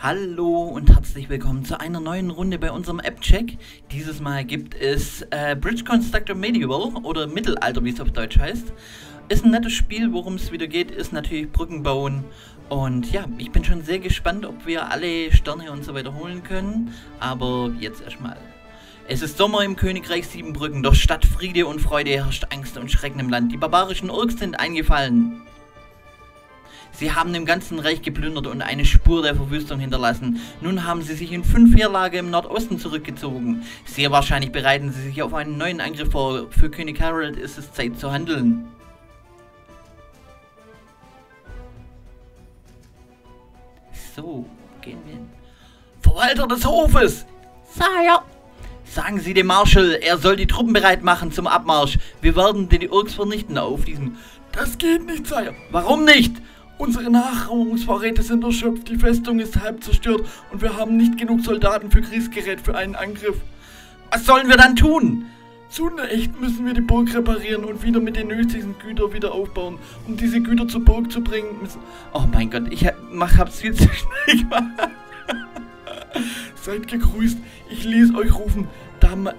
Hallo und herzlich willkommen zu einer neuen Runde bei unserem App-Check. Dieses Mal gibt es äh, Bridge Constructor Medieval oder Mittelalter, wie es auf Deutsch heißt. Ist ein nettes Spiel, worum es wieder geht, ist natürlich Brücken bauen. Und ja, ich bin schon sehr gespannt, ob wir alle Sterne und so weiter holen können. Aber jetzt erstmal. Es ist Sommer im Königreich Siebenbrücken, doch statt Friede und Freude herrscht Angst und Schrecken im Land. Die barbarischen Urks sind eingefallen. Sie haben im ganzen Reich geplündert und eine Spur der Verwüstung hinterlassen. Nun haben sie sich in fünf Heerlager im Nordosten zurückgezogen. Sehr wahrscheinlich bereiten sie sich auf einen neuen Angriff vor. Für König Harold ist es Zeit zu handeln. So, gehen wir hin. Verwalter des Hofes! Sire! Sagen Sie dem Marschall, er soll die Truppen bereit machen zum Abmarsch. Wir werden die Urks vernichten auf diesem... Das geht nicht, Sire. Warum nicht? Unsere Nachrüstungsvorräte sind erschöpft, die Festung ist halb zerstört und wir haben nicht genug Soldaten für Kriegsgerät für einen Angriff. Was sollen wir dann tun? Zunächst müssen wir die Burg reparieren und wieder mit den nötigen Gütern wieder aufbauen. Um diese Güter zur Burg zu bringen, müssen... Oh mein Gott, ich mach, hab's viel zu schnell gemacht. Seid gegrüßt, ich ließ euch rufen. Dame,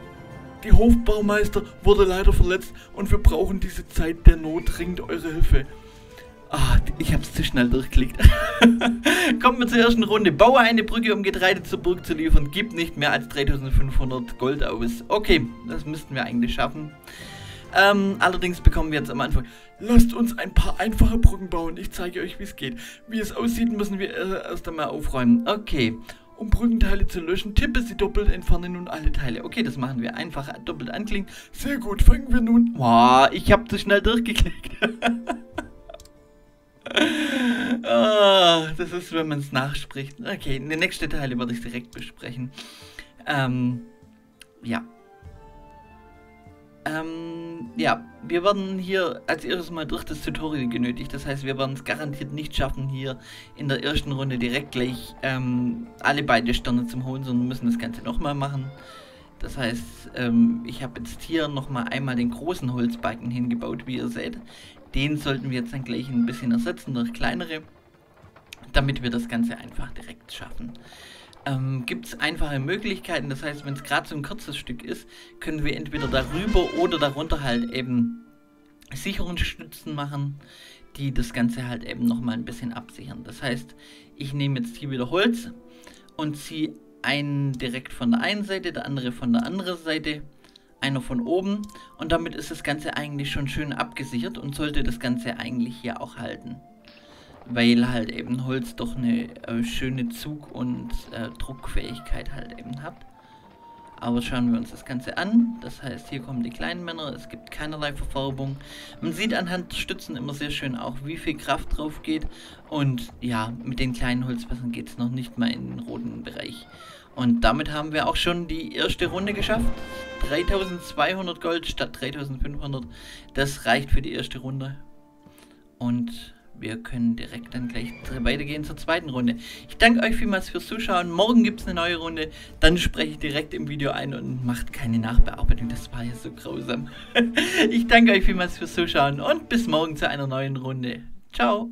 die Hofbaumeister wurde leider verletzt und wir brauchen diese Zeit der Not dringend eure Hilfe. Ah, ich hab's zu schnell durchklickt. Kommen wir zur ersten Runde. Baue eine Brücke, um Getreide zur Burg zu liefern. Gib nicht mehr als 3500 Gold aus. Okay, das müssten wir eigentlich schaffen. Ähm, allerdings bekommen wir jetzt am Anfang... Lasst uns ein paar einfache Brücken bauen. Ich zeige euch, wie es geht. Wie es aussieht, müssen wir erst einmal aufräumen. Okay. Um Brückenteile zu löschen, tippe sie doppelt, entferne nun alle Teile. Okay, das machen wir einfach doppelt anklicken. Sehr gut, fangen wir nun... Boah, ich habe zu schnell durchgeklickt. oh, das ist, wenn man es nachspricht. Okay, die nächste Teile werde ich direkt besprechen. Ähm, ja. Ähm, ja, wir werden hier als erstes mal durch das Tutorial genötigt. Das heißt, wir werden es garantiert nicht schaffen, hier in der ersten Runde direkt gleich ähm, alle beide Sterne zum holen, sondern müssen das Ganze nochmal machen. Das heißt, ähm, ich habe jetzt hier nochmal einmal den großen Holzbalken hingebaut, wie ihr seht. Den sollten wir jetzt dann gleich ein bisschen ersetzen durch kleinere, damit wir das Ganze einfach direkt schaffen. Ähm, Gibt es einfache Möglichkeiten, das heißt, wenn es gerade so ein kurzes Stück ist, können wir entweder darüber oder darunter halt eben Sicherungsstützen machen, die das Ganze halt eben nochmal ein bisschen absichern. Das heißt, ich nehme jetzt hier wieder Holz und ziehe einen direkt von der einen Seite, der andere von der anderen Seite einer von oben und damit ist das Ganze eigentlich schon schön abgesichert und sollte das Ganze eigentlich hier auch halten. Weil halt eben Holz doch eine äh, schöne Zug- und äh, Druckfähigkeit halt eben hat. Aber schauen wir uns das Ganze an. Das heißt, hier kommen die kleinen Männer. Es gibt keinerlei Verfärbung. Man sieht anhand der Stützen immer sehr schön auch, wie viel Kraft drauf geht. Und ja, mit den kleinen Holzfässern geht es noch nicht mal in den roten Bereich. Und damit haben wir auch schon die erste Runde geschafft. 3200 Gold statt 3500. Das reicht für die erste Runde. Und wir können direkt dann gleich weitergehen zur zweiten Runde. Ich danke euch vielmals fürs Zuschauen. Morgen gibt es eine neue Runde. Dann spreche ich direkt im Video ein und macht keine Nachbearbeitung. Das war ja so grausam. ich danke euch vielmals fürs Zuschauen und bis morgen zu einer neuen Runde. Ciao.